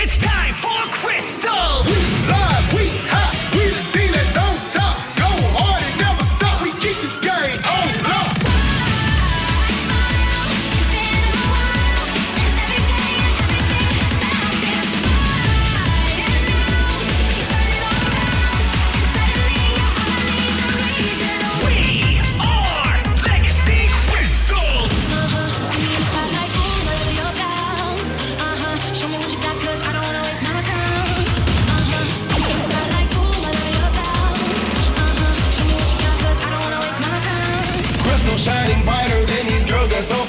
It's time for crystals! shining brighter than these girls that's so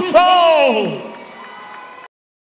through soul.